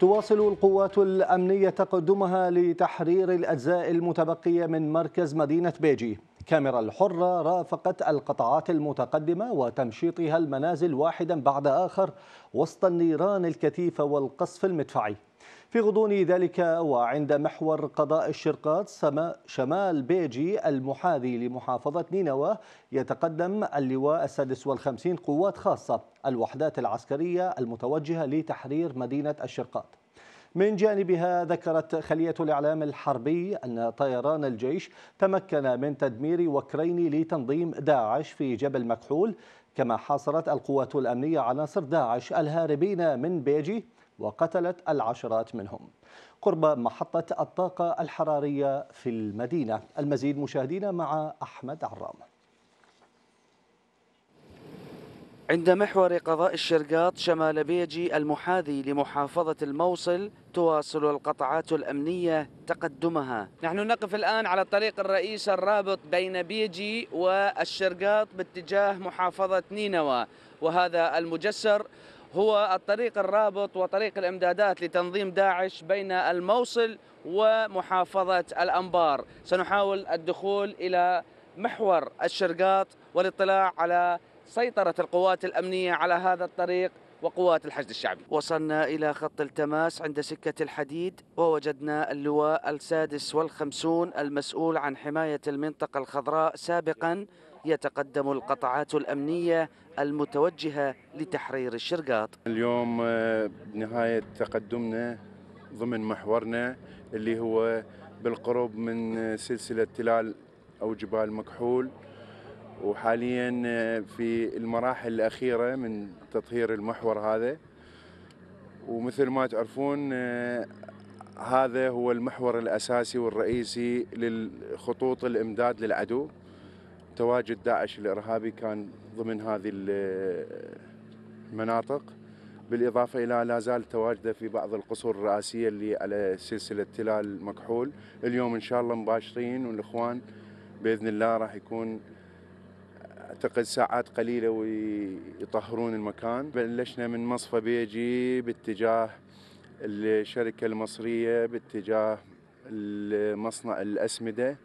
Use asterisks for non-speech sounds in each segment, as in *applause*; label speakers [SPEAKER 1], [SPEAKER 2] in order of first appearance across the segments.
[SPEAKER 1] تواصل القوات الأمنية تقدمها لتحرير الأجزاء المتبقية من مركز مدينة بيجي. كاميرا الحرة رافقت القطاعات المتقدمة وتمشيطها المنازل واحدا بعد آخر وسط النيران الكثيفة والقصف المدفعي. في غضون ذلك وعند محور قضاء الشرقات شمال بيجي المحاذي لمحافظة نينوى يتقدم اللواء السادس والخمسين قوات خاصة الوحدات العسكرية المتوجهة لتحرير مدينة الشرقات. من جانبها ذكرت خلية الإعلام الحربي أن طيران الجيش تمكن من تدمير وكرين لتنظيم داعش في جبل مكحول كما حاصرت القوات الأمنية عناصر داعش الهاربين من بيجي وقتلت العشرات منهم. قرب محطة الطاقة الحرارية في المدينة. المزيد مشاهدينا مع أحمد عرام.
[SPEAKER 2] عند محور قضاء الشرقاط شمال بيجي المحاذي لمحافظة الموصل تواصل القطعات الأمنية تقدمها.
[SPEAKER 3] نحن نقف الآن على الطريق الرئيسي الرابط بين بيجي والشرقاط باتجاه محافظة نينوى وهذا المجسر هو الطريق الرابط وطريق الإمدادات لتنظيم داعش بين الموصل ومحافظة الأنبار. سنحاول الدخول إلى محور الشرقاط والاطلاع على سيطرة القوات الأمنية على هذا الطريق وقوات الحشد الشعبي.
[SPEAKER 2] وصلنا إلى خط التماس عند سكة الحديد ووجدنا اللواء السادس والخمسون المسؤول عن حماية المنطقة الخضراء سابقا يتقدم القطعات الأمنية المتوجهة لتحرير الشرقاط.
[SPEAKER 4] اليوم آه، بنهاية تقدمنا ضمن محورنا اللي هو بالقرب من سلسلة تلال أو جبال مكحول. وحاليا آه، في المراحل الأخيرة من تطهير المحور هذا. ومثل ما تعرفون آه، هذا هو المحور الأساسي والرئيسي للخطوط الإمداد للعدو. تواجد داعش الإرهابي كان ضمن هذه المناطق. بالإضافة إلى لا زال تواجده في بعض القصور الرئاسية اللي على سلسلة تلال مكحول. اليوم إن شاء الله مباشرين والإخوان بإذن الله راح يكون أعتقد ساعات قليلة ويطهرون المكان. بلشنا من مصفى بيجي باتجاه الشركة المصرية باتجاه مصنع الأسمدة.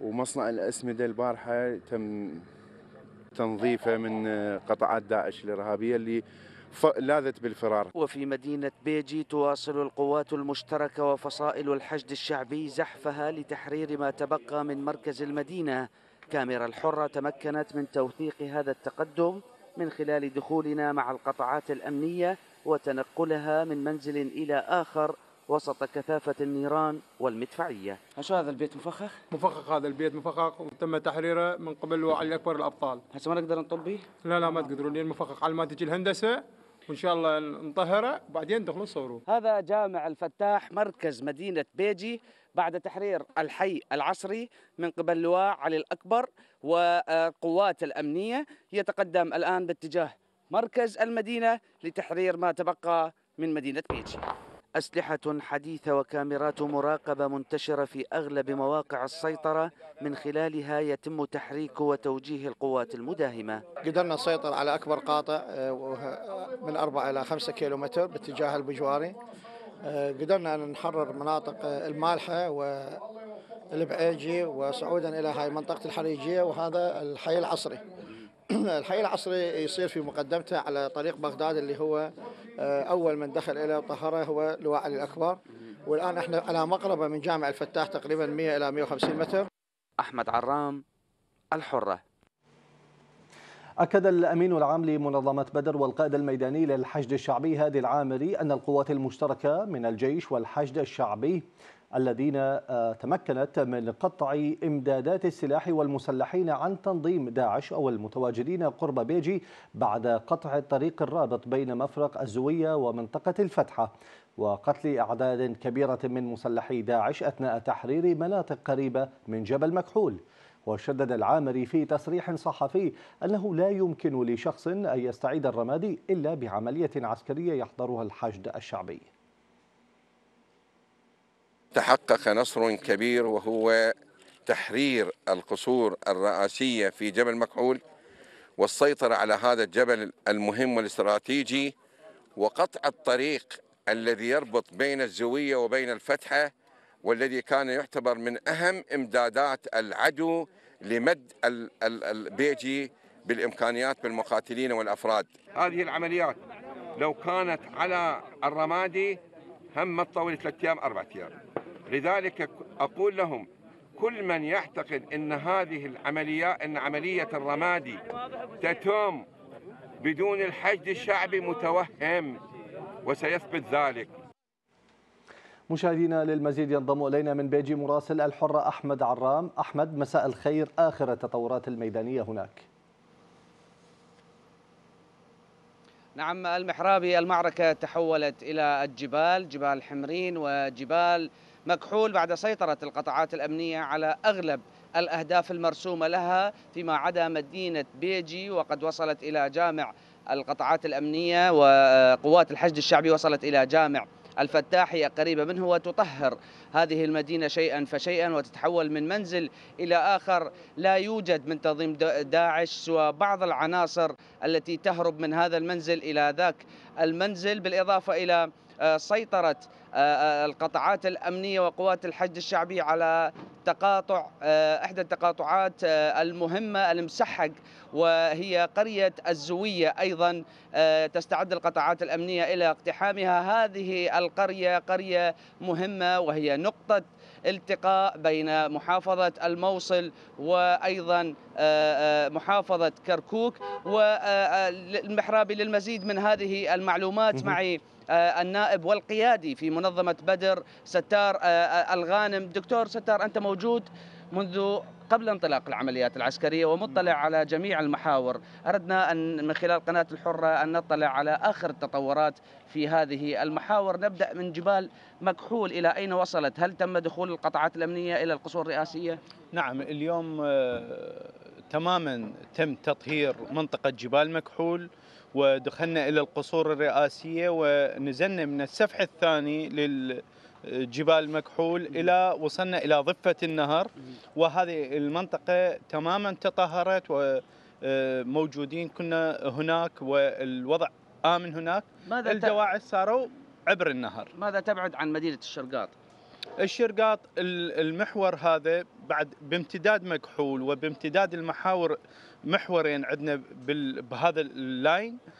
[SPEAKER 4] ومصنع الاسمده البارحة تم تنظيفه من قطعات داعش الإرهابية اللي لاذت بالفرار.
[SPEAKER 2] وفي مدينة بيجي تواصل القوات المشتركة وفصائل الحشد الشعبي زحفها لتحرير ما تبقى من مركز المدينة. كاميرا الحرة تمكنت من توثيق هذا التقدم من خلال دخولنا مع القطعات الأمنية وتنقلها من منزل إلى آخر وسط كثافة النيران والمدفعية.
[SPEAKER 3] شو هذا البيت مفخخ؟
[SPEAKER 5] مفخخ هذا البيت مفخخ. وتم تحريره من قبل علي أكبر الأبطال.
[SPEAKER 3] هسه ما نقدر نطبيه؟
[SPEAKER 5] لا لا ما تقدرون. لأن مفخخ. على ما تجي الهندسة وإن شاء الله نطهره وبعدين دخلوا صوروا
[SPEAKER 3] هذا جامع الفتاح مركز مدينة بيجي بعد تحرير الحي العصري من قبل لواء علي الأكبر والقوات الأمنية. يتقدم الآن باتجاه مركز المدينة لتحرير ما تبقى من مدينة بيجي.
[SPEAKER 2] أسلحة حديثة وكاميرات مراقبة منتشرة في أغلب مواقع السيطرة من خلالها يتم تحريك وتوجيه القوات المداهمة.
[SPEAKER 6] قدرنا نسيطر على أكبر قاطع آه، من 4 إلى 5 كيلومتر باتجاه البجواري. آه، قدرنا أن نحرر مناطق آه، المالحة والبعيجي وصعودا إلى هاي منطقة الحريجية وهذا الحي العصري. *clears throat* الحي العصري يصير في مقدمته على طريق بغداد اللي هو أول من دخل إلى طهره هو لواء علي الأكبر. والآن إحنا على مقربة من جامع الفتاح تقريبا 100 إلى 150 متر.
[SPEAKER 2] أحمد عرام الحرة.
[SPEAKER 1] أكد الأمين العام لمنظمة بدر والقائد الميداني للحشد الشعبي هادي العامري أن القوات المشتركة من الجيش والحشد الشعبي الذين آه، تمكنت من قطع إمدادات السلاح والمسلحين عن تنظيم داعش أو المتواجدين قرب بيجي بعد قطع الطريق الرابط بين مفرق الزوية ومنطقة الفتحة وقتل أعداد كبيرة من مسلحي داعش أثناء تحرير مناطق قريبة من جبل مكحول. وشدد العامري في تصريح صحفي أنه لا يمكن لشخص أن يستعيد الرمادي إلا بعملية عسكرية يحضرها الحشد الشعبي.
[SPEAKER 7] تحقق نصر كبير وهو تحرير القصور الرئاسية في جبل مكحول والسيطرة على هذا الجبل المهم والاستراتيجي وقطع الطريق الذي يربط بين الزوية وبين الفتحة والذي كان يعتبر من أهم إمدادات العدو لمد البيجي بالإمكانيات بالمقاتلين والأفراد.
[SPEAKER 8] هذه العمليات لو كانت على الرمادي هم ما تطول ثلاثة أيام أربعة أيام. لذلك أقول لهم كل من يعتقد أن هذه العمليات أن عملية الرمادي تتم بدون الحشد الشعبي متوهم وسيثبت ذلك.
[SPEAKER 1] مشاهدينا للمزيد ينضم إلينا من بيجي مراسل الحرة أحمد عرام. أحمد مساء الخير. آخر التطورات الميدانية هناك.
[SPEAKER 3] نعم المحرابي المعركة تحولت إلى الجبال جبال حمرين وجبال مكحول بعد سيطرة القطاعات الأمنية على أغلب الأهداف المرسومة لها فيما عدا مدينة بيجي وقد وصلت إلى جامع القطاعات الأمنية وقوات الحشد الشعبي وصلت إلى جامع الفتاحية قريبة منه وتطهر هذه المدينة شيئا فشيئا وتتحول من منزل إلى آخر. لا يوجد من تنظيم داعش سوى بعض العناصر التي تهرب من هذا المنزل إلى ذاك المنزل بالإضافة إلى سيطرة آه، آه، القطاعات الأمنية وقوات الحشد الشعبي على تقاطع إحدى التقاطعات المهمة المسحق وهي قرية الزوية أيضا تستعد القطاعات الأمنية إلى اقتحامها. هذه القرية قرية مهمة وهي نقطة التقاء بين محافظة الموصل وأيضا محافظة كركوك. والمحرابي للمزيد من هذه المعلومات معي آه، النائب والقيادي في منظمة بدر ستار آه، آه، الغانم. دكتور ستار أنت موجود منذ قبل انطلاق العمليات العسكرية ومطلع على جميع المحاور. أردنا أن من خلال قناة الحرة أن نطلع على آخر التطورات في هذه المحاور. نبدأ من جبال مكحول. إلى أين وصلت؟ هل تم دخول القطاعات الأمنية إلى القصور الرئاسية؟
[SPEAKER 9] نعم اليوم تماما تم تطهير منطقة جبال مكحول ودخلنا إلى القصور الرئاسية ونزلنا من السفح الثاني للجبال مكحول إلى وصلنا إلى ضفة النهر. وهذه المنطقة تماما تطهرت وموجودين كنا هناك والوضع آمن هناك. ماذا الدواعش صاروا عبر النهر.
[SPEAKER 3] ماذا تبعد عن مدينة الشرقاط؟
[SPEAKER 9] الشرقاط المحور هذا بعد بامتداد مكحول وبامتداد المحاور محورين عندنا بهذا اللاين آه،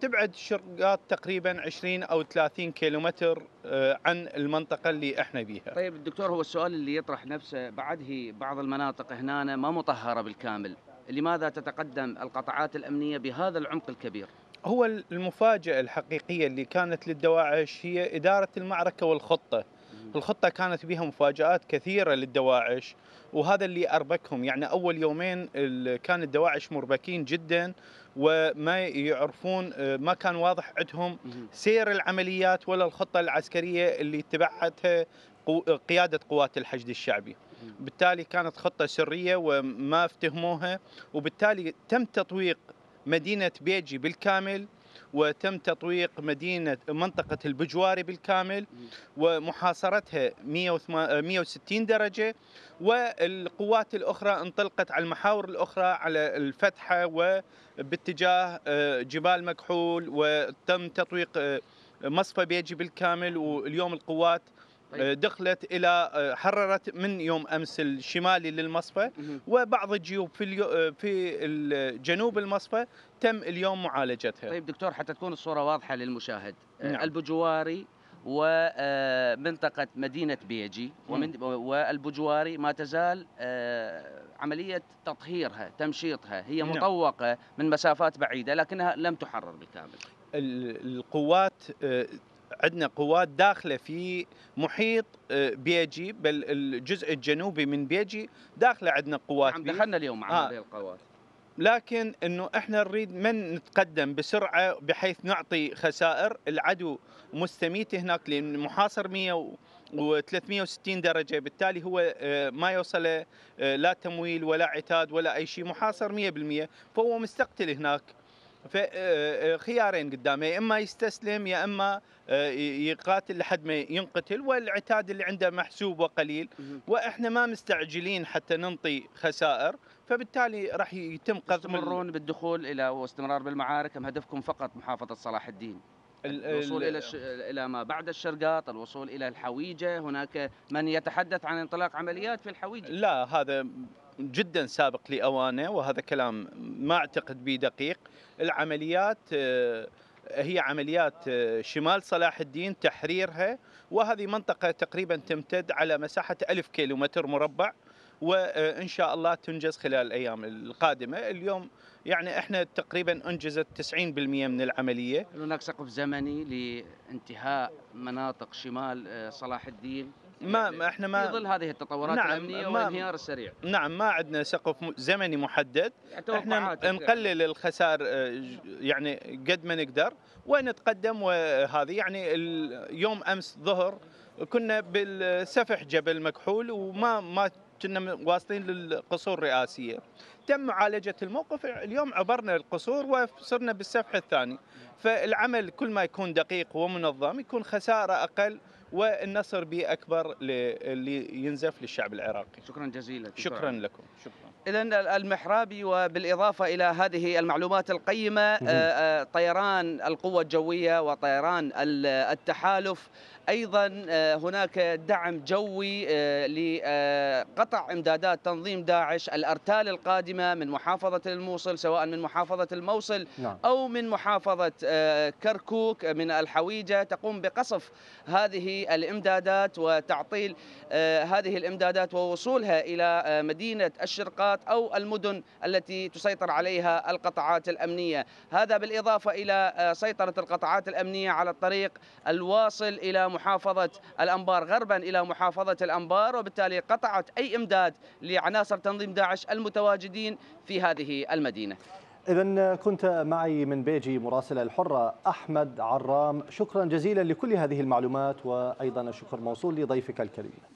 [SPEAKER 9] تبعد شرقات تقريبا 20 أو 30 كيلومتر آه، عن المنطقة اللي إحنا بيها.
[SPEAKER 3] طيب الدكتور هو السؤال اللي يطرح نفسه بعد هي بعض المناطق هنا ما مطهرة بالكامل، لماذا تتقدم القطاعات الأمنية بهذا العمق الكبير؟
[SPEAKER 9] هو المفاجأة الحقيقية اللي كانت للدواعش هي إدارة المعركة والخطة. الخطة كانت بها مفاجآت كثيرة للدواعش وهذا اللي أربكهم يعني أول يومين كان الدواعش مربكين جدا وما يعرفون ما كان واضح عندهم سير العمليات ولا الخطة العسكرية اللي اتبعتها قيادة قوات الحشد الشعبي. بالتالي كانت خطة سرية وما افتهموها وبالتالي تم تطويق مدينة بيجي بالكامل وتم تطويق مدينة منطقة البجواري بالكامل ومحاصرتها 160 درجة. والقوات الأخرى انطلقت على المحاور الأخرى على الفتحة وباتجاه آه، جبال مكحول وتم تطويق آه، مصفى بيجي بالكامل. واليوم القوات دخلت إلى آه، حررت من يوم أمس الشمالي للمصفى وبعض الجيوب في اليو في جنوب المصفى تم اليوم معالجتها.
[SPEAKER 3] طيب دكتور حتى تكون الصورة واضحة للمشاهد آه، نعم. البجواري ومنطقة مدينة بيجي ومن والبجواري ما تزال عملية تطهيرها تمشيطها هي نعم. مطوقة من مسافات بعيدة لكنها لم تحرر بالكامل
[SPEAKER 9] القوات عندنا قوات داخلة في محيط آه، بيجي بل الجزء الجنوبي من بيجي داخلة عندنا قوات
[SPEAKER 3] نعم دخلنا اليوم مع آه. هذه القوات.
[SPEAKER 9] لكن إنه إحنا نريد من نتقدم بسرعة بحيث نعطي خسائر. العدو مستميت هناك لأن محاصر 100 و360 درجة. بالتالي هو آه، ما يوصل لا تمويل ولا عتاد ولا أي شيء محاصر 100% فهو مستقتل هناك. فخيارين قدامه يا إما يستسلم يا إما آه، يقاتل لحد ما ينقتل والعتاد اللي عنده محسوب وقليل وإحنا ما مستعجلين حتى ننطي خسائر فبالتالي راح يتم
[SPEAKER 3] قسم تستمرون بالدخول إلى واستمرار بالمعارك أم هدفكم فقط محافظة صلاح الدين؟ الوصول إلى الش... إلى ما بعد الشرقاط، الوصول إلى الحويجة، هناك من يتحدث عن انطلاق عمليات في الحويجة.
[SPEAKER 9] لا هذا جدا سابق لأوانه وهذا كلام ما أعتقد به دقيق، العمليات آه، هي عمليات آه، شمال صلاح الدين تحريرها وهذه منطقة تقريبا تمتد على مساحة ألف كيلومتر مربع وإن شاء الله تنجز خلال الأيام القادمة. اليوم يعني إحنا تقريبا أنجزت 90% من العملية.
[SPEAKER 3] هناك سقف زمني لانتهاء مناطق شمال آه، صلاح الدين؟
[SPEAKER 9] ما, ما إحنا ما
[SPEAKER 3] في ظل هذه التطورات نعم الأمنية والانهيار السريع.
[SPEAKER 9] نعم ما عندنا سقف زمني محدد. إحنا نقلل الخسائر آه، يعني قد ما نقدر ونتقدم وهذه يعني يوم أمس ظهر كنا بالسفح جبل مكحول وما ما كنا واصلين للقصور الرئاسية. تم معالجة الموقف اليوم عبرنا القصور وصرنا بالسفح الثاني. فالعمل كل ما يكون دقيق ومنظم يكون خسارة أقل والنصر به أكبر اللي ينزف للشعب العراقي.
[SPEAKER 3] شكرا جزيلا.
[SPEAKER 9] شكرا. لكم. شكرا.
[SPEAKER 3] إذا المحرابي وبالإضافة إلى هذه المعلومات القيمة آه، آه، طيران القوة الجوية وطيران التحالف أيضا آه، هناك دعم جوي لقطع إمدادات تنظيم داعش الأرتال القادمة من محافظة الموصل سواء من محافظة الموصل نعم. أو من محافظة كركوك من الحويجة تقوم بقصف هذه الإمدادات وتعطيل هذه الإمدادات ووصولها إلى مدينة الشرقاء المحافظات أو المدن التي تسيطر عليها القطاعات الأمنية هذا بالإضافة إلى آه، سيطرة القطاعات الأمنية على الطريق الواصل إلى محافظة الأنبار غربا إلى محافظة الأنبار وبالتالي قطعت أي إمداد لعناصر تنظيم داعش المتواجدين في هذه المدينة.
[SPEAKER 1] إذا كنت معي من بيجي مراسل الحرة أحمد عرام. شكرا جزيلا لكل هذه المعلومات وأيضا الشكر موصول لضيفك الكريم.